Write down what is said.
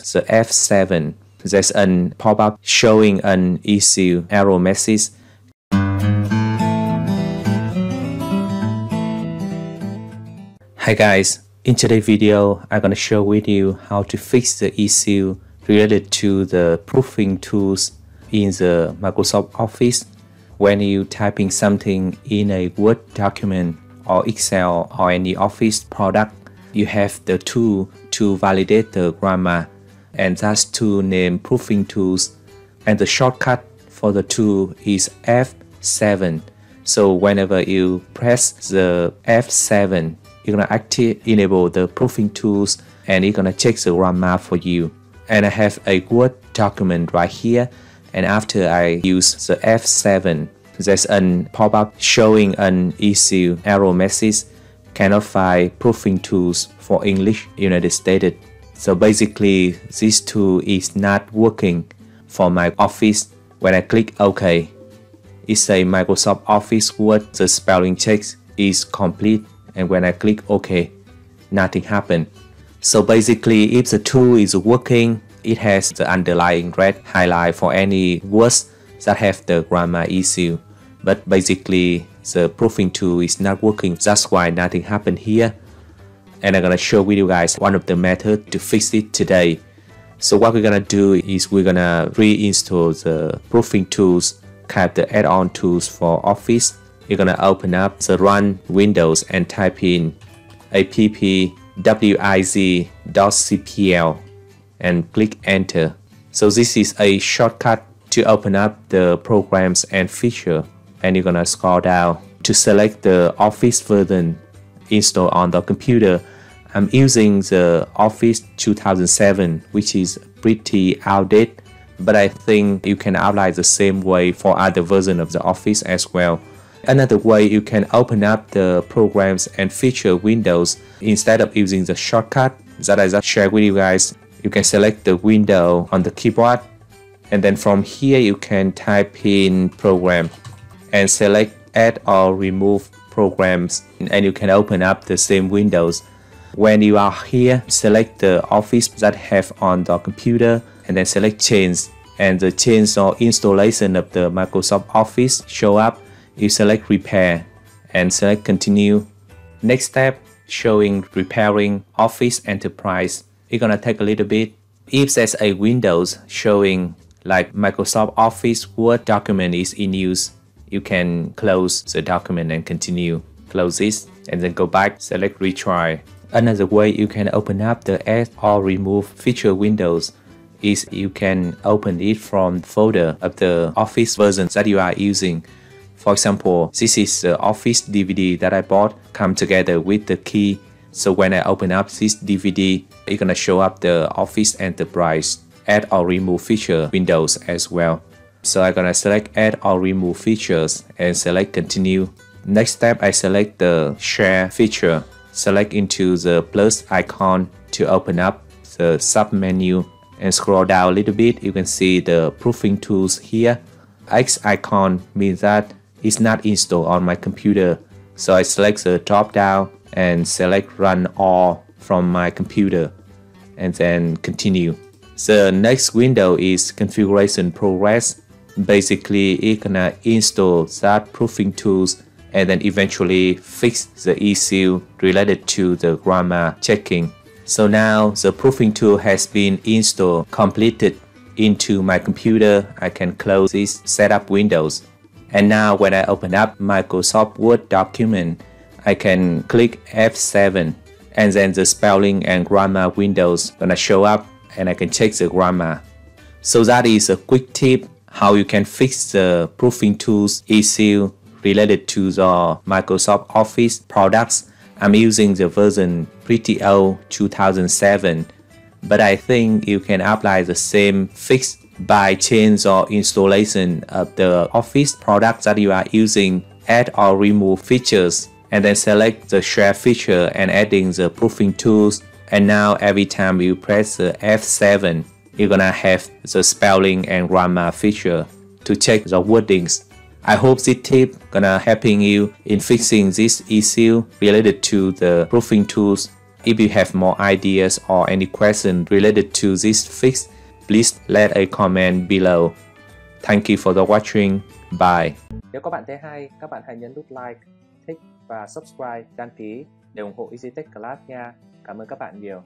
the F7, there's an pop-up showing an issue error message. Hi guys, in today's video, I'm gonna show with you how to fix the issue related to the proofing tools in the Microsoft Office when you typing something in a Word document or Excel or any Office product, you have the tool to validate the grammar and that's two name proofing tools. And the shortcut for the tool is F7 so whenever you press the F7 you're gonna active enable the proofing tools and it's gonna check the grammar for you. And I have a Word document right here. And after I use the F7 there's a pop-up showing an issue error message cannot find proofing tools for English United States so basically this tool is not working for my office. When I click OK, it says Microsoft Office Word, the spelling check is complete and when I click OK, nothing happened. So basically if the tool is working, it has the underlying red highlight for any words that have the grammar issue. But basically the proofing tool is not working, that's why nothing happened here and I'm gonna show with you guys one of the methods to fix it today. So what we're gonna do is we're gonna reinstall the proofing tools, have the add-on tools for Office. You're gonna open up the Run Windows and type in appwiz.cpl and click Enter. So this is a shortcut to open up the programs and feature and you're gonna scroll down to select the Office version installed on the computer I'm using the Office 2007, which is pretty outdated, but I think you can apply the same way for other version of the Office as well. Another way you can open up the programs and feature windows instead of using the shortcut that I just shared with you guys. You can select the window on the keyboard and then from here you can type in program and select add or remove programs and you can open up the same windows when you are here, select the office that have on the computer and then select change and the change or installation of the Microsoft Office show up. You select repair and select continue. Next step showing repairing Office Enterprise. It's gonna take a little bit. If there's a Windows showing like Microsoft Office Word document is in use, you can close the document and continue. Close this and then go back, select retry. Another way you can open up the add or remove feature windows is you can open it from folder of the Office version that you are using. For example, this is the Office DVD that I bought come together with the key. So when I open up this DVD, it's gonna show up the Office Enterprise add or remove feature windows as well. So I'm gonna select add or remove features and select continue. Next step, I select the share feature Select into the plus icon to open up the submenu and scroll down a little bit. You can see the proofing tools here. X icon means that it's not installed on my computer. So I select the drop down and select run all from my computer and then continue. The next window is configuration progress. Basically, it's gonna install that proofing tools and then eventually fix the issue related to the grammar checking. So now the proofing tool has been installed completed into my computer. I can close this setup windows. And now when I open up Microsoft Word document, I can click F7 and then the spelling and grammar windows gonna show up and I can check the grammar. So that is a quick tip how you can fix the proofing tools issue related to the Microsoft Office products. I'm using the version pretty old 2007, but I think you can apply the same fix by change or installation of the Office products that you are using, add or remove features, and then select the share feature and adding the proofing tools. And now every time you press the F7, you're gonna have the spelling and grammar feature to check the wordings I hope this tip gonna helping you in fixing this issue related to the proofing tools. If you have more ideas or any question related to this fix, please let a comment below. Thank you for the watching. Bye. Nếu các bạn thấy hay, các bạn hãy nhấn nút like, thích và subscribe, đăng ký để ủng hộ EZ Tech Class nha. Cảm ơn các bạn nhiều.